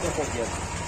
Não, não.